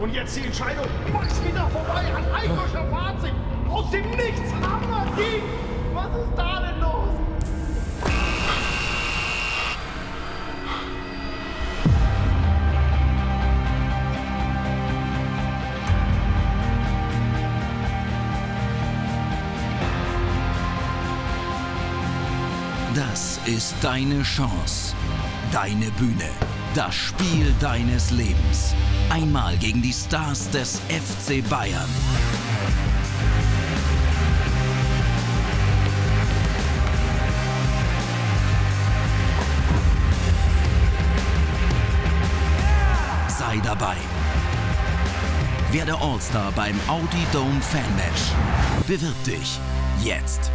Und jetzt die Entscheidung. Max wieder vorbei an Eikoscher Fazit. Aus dem Nichts. Hammer Ding. Was ist da denn los? Das ist deine Chance. Deine Bühne. Das Spiel deines Lebens. Einmal gegen die Stars des FC Bayern. Sei dabei. Werde All-Star beim Audi Dome Fan Match. Bewirb dich jetzt.